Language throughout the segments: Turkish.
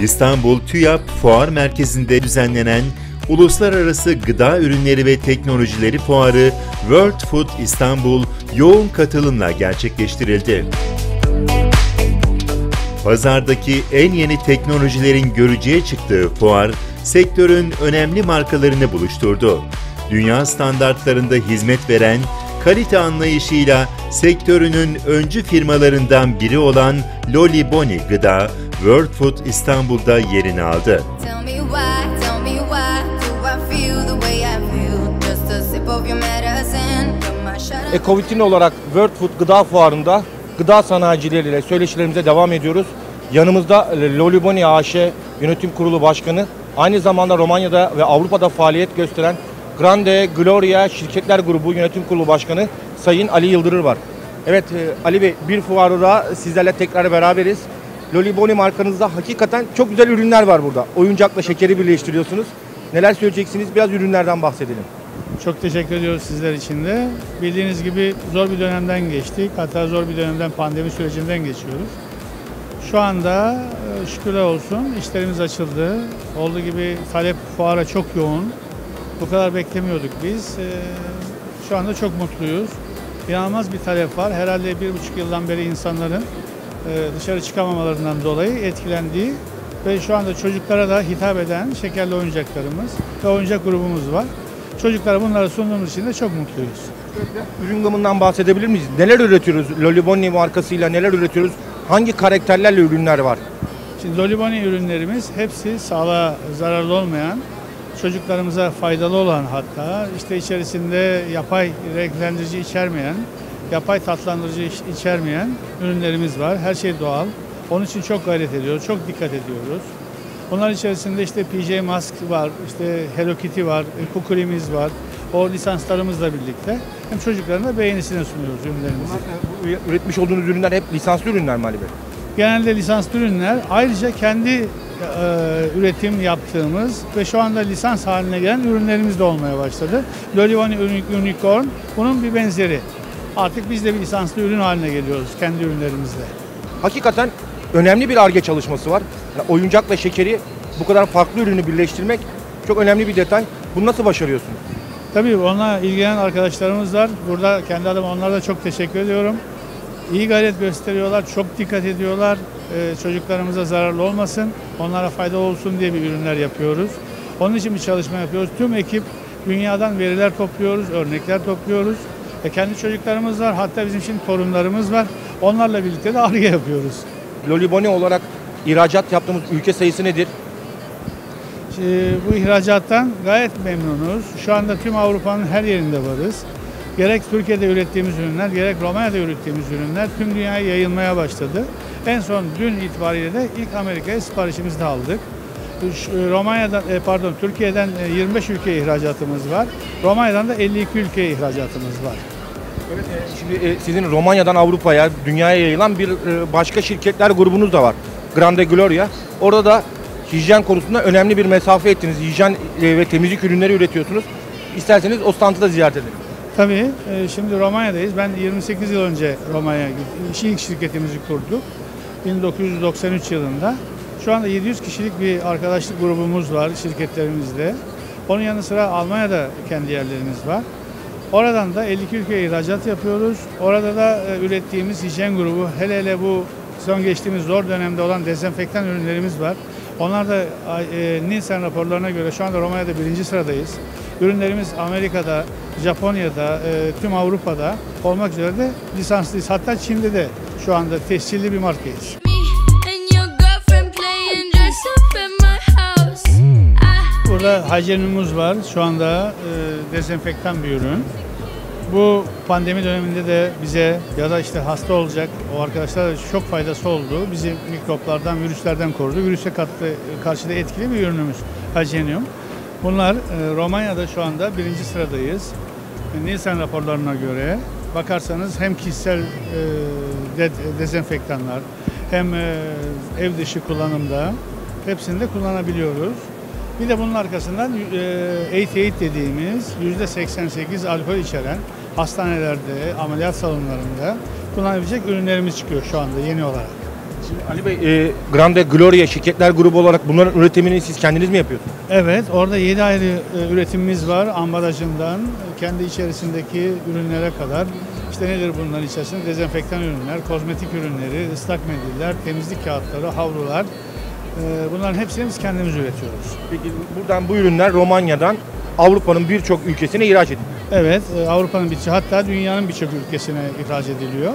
İstanbul TÜYAP Fuar Merkezi'nde düzenlenen Uluslararası Gıda Ürünleri ve Teknolojileri Fuarı World Food İstanbul yoğun katılımla gerçekleştirildi. Pazardaki en yeni teknolojilerin görücüye çıktığı fuar, sektörün önemli markalarını buluşturdu. Dünya standartlarında hizmet veren, kalite anlayışıyla sektörünün öncü firmalarından biri olan Loli Boni Gıda, World Food İstanbul'da yerini aldı. Ekovitin olarak World Food Gıda Fuarı'nda gıda sanayicileriyle söyleşilerimize devam ediyoruz. Yanımızda Loliboni AŞ Yönetim Kurulu Başkanı, aynı zamanda Romanya'da ve Avrupa'da faaliyet gösteren Grande Gloria Şirketler Grubu Yönetim Kurulu Başkanı Sayın Ali Yıldırır var. Evet e, Ali Bey bir fuarda sizlerle tekrar beraberiz. Loliboni markanızda hakikaten çok güzel ürünler var burada. Oyuncakla şekeri birleştiriyorsunuz. Neler söyleyeceksiniz? Biraz ürünlerden bahsedelim. Çok teşekkür ediyoruz sizler için de. Bildiğiniz gibi zor bir dönemden geçtik. Hatta zor bir dönemden pandemi sürecinden geçiyoruz. Şu anda e, şükürler olsun işlerimiz açıldı. Olduğu gibi talep fuara çok yoğun. Bu kadar beklemiyorduk biz. E, Şu anda çok mutluyuz. İnanılmaz bir talep var. Herhalde bir buçuk yıldan beri insanların dışarı çıkamamalarından dolayı etkilendiği ve şu anda çocuklara da hitap eden şekerli oyuncaklarımız ve oyuncak grubumuz var. Çocuklara bunları sunduğumuz için de çok mutluyuz. Ürün gamından bahsedebilir miyiz? Neler üretiyoruz? Loliboni markasıyla neler üretiyoruz? Hangi karakterlerle ürünler var? Şimdi Loliboni ürünlerimiz hepsi sağlığa zararlı olmayan, çocuklarımıza faydalı olan hatta işte içerisinde yapay renklendirici içermeyen, yapay tatlandırıcı iç- içermeyen ürünlerimiz var. Her şey doğal. Onun için çok gayret ediyoruz, çok dikkat ediyoruz. Bunlar içerisinde işte PJ Mask var, işte Hello Kitty var, Kukulimiz var. O lisanslarımızla birlikte hem çocukların da beğenisine sunuyoruz ürünlerimizi. Bu Üretmiş olduğunuz ürünler hep lisanslı ürünler mi Ali Bey? Genelde lisanslı ürünler. Ayrıca kendi e, üretim yaptığımız ve şu anda lisans haline gelen ürünlerimiz de olmaya başladı. Lolivani Uni- Unicorn bunun bir benzeri. Artık biz de bir lisanslı ürün haline geliyoruz kendi ürünlerimizle. Hakikaten önemli bir arge çalışması var. Yani oyuncakla şekeri bu kadar farklı ürünü birleştirmek çok önemli bir detay. Bunu nasıl başarıyorsunuz? Tabii onunla ilgilenen arkadaşlarımız var. Burada kendi adıma onlara da çok teşekkür ediyorum. İyi gayret gösteriyorlar, çok dikkat ediyorlar. Ee, çocuklarımıza zararlı olmasın, onlara faydalı olsun diye bir ürünler yapıyoruz. Onun için bir çalışma yapıyoruz. Tüm ekip dünyadan veriler topluyoruz, örnekler topluyoruz. E kendi çocuklarımız var, hatta bizim şimdi torunlarımız var. Onlarla birlikte de arge yapıyoruz. Loliboni olarak ihracat yaptığımız ülke sayısı nedir? Ee, bu ihracattan gayet memnunuz. Şu anda tüm Avrupa'nın her yerinde varız. Gerek Türkiye'de ürettiğimiz ürünler, gerek Romanya'da ürettiğimiz ürünler tüm dünyaya yayılmaya başladı. En son dün itibariyle de ilk Amerika'ya siparişimizi de aldık. Şu- Romanya'dan, e, pardon Türkiye'den e, 25 ülkeye ihracatımız var. Romanya'dan da 52 ülkeye ihracatımız var. Evet, şimdi e, sizin Romanya'dan Avrupa'ya, dünyaya yayılan bir e, başka şirketler grubunuz da var. Grande Gloria. Orada da hijyen konusunda önemli bir mesafe ettiniz. Hijyen e, ve temizlik ürünleri üretiyorsunuz. İsterseniz o standı da ziyaret edelim. Tabii e, şimdi Romanya'dayız. Ben 28 yıl önce Romanya'ya gittim. İlk şirketimizi kurduk. 1993 yılında. Şu anda 700 kişilik bir arkadaşlık grubumuz var şirketlerimizde. Onun yanı sıra Almanya'da kendi yerlerimiz var. Oradan da 52 ülkeye ihracat yapıyoruz. Orada da e, ürettiğimiz hijyen grubu, hele hele bu son geçtiğimiz zor dönemde olan dezenfektan ürünlerimiz var. Onlar da e, Nielsen raporlarına göre şu anda Romanya'da birinci sıradayız. Ürünlerimiz Amerika'da, Japonya'da, e, tüm Avrupa'da olmak üzere de lisanslıyız. Hatta Çin'de de şu anda tescilli bir markayız. Burada hijyenimiz var. Şu anda e, dezenfektan bir ürün. Bu pandemi döneminde de bize ya da işte hasta olacak o arkadaşlara çok faydası oldu. Bizi mikroplardan, virüslerden korudu. Virüse katlı, karşı da etkili bir ürünümüz Hijyenium. Bunlar e, Romanya'da şu anda birinci sıradayız. E, Nielsen raporlarına göre bakarsanız hem kişisel e, de, dezenfektanlar hem e, ev dışı kullanımda hepsini de kullanabiliyoruz. Bir de bunun arkasından e, 88 dediğimiz %88 alkol içeren hastanelerde, ameliyat salonlarında kullanabilecek ürünlerimiz çıkıyor şu anda yeni olarak. Ali Bey, e, Grande Gloria şirketler grubu olarak bunların üretimini siz kendiniz mi yapıyorsunuz? Evet, orada 7 ayrı e, üretimimiz var. Ambalajından e, kendi içerisindeki ürünlere kadar. İşte nedir bunların içerisinde? Dezenfektan ürünler, kozmetik ürünleri, ıslak mendiller, temizlik kağıtları, havlular. E, Bunların hepsini biz kendimiz üretiyoruz. Peki buradan bu ürünler Romanya'dan Avrupa'nın birçok ülkesine ihraç ediliyor. Evet, e, Avrupa'nın birçok, hatta dünyanın birçok ülkesine ihraç ediliyor.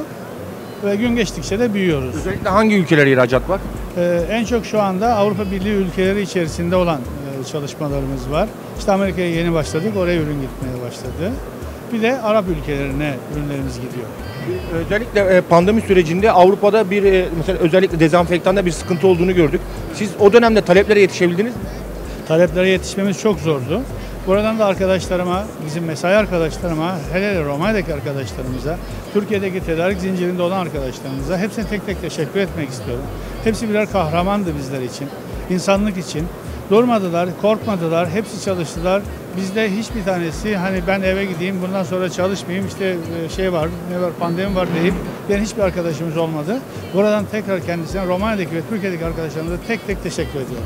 Ve gün geçtikçe de büyüyoruz. Özellikle hangi ülkelere ihracat var? Ee, en çok şu anda Avrupa Birliği ülkeleri içerisinde olan e, çalışmalarımız var. İşte Amerika'ya yeni başladık, oraya ürün gitmeye başladı. Bir de Arap ülkelerine ürünlerimiz gidiyor. Özellikle e, pandemi sürecinde Avrupa'da bir e, mesela özellikle dezenfektanda bir sıkıntı olduğunu gördük. Siz o dönemde taleplere yetişebildiniz mi? Taleplere yetişmemiz çok zordu. Buradan da arkadaşlarıma, bizim mesai arkadaşlarıma, hele hele Romanya'daki arkadaşlarımıza, Türkiye'deki tedarik zincirinde olan arkadaşlarımıza hepsine tek tek teşekkür etmek istiyorum. Hepsi birer kahramandı bizler için, insanlık için. Durmadılar, korkmadılar, hepsi çalıştılar. Bizde hiçbir tanesi hani ben eve gideyim bundan sonra çalışmayayım işte e, şey var, ne var pandemi var deyip ben hiçbir arkadaşımız olmadı. Buradan tekrar kendisine Romanya'daki ve Türkiye'deki arkadaşlarımıza tek tek teşekkür ediyorum.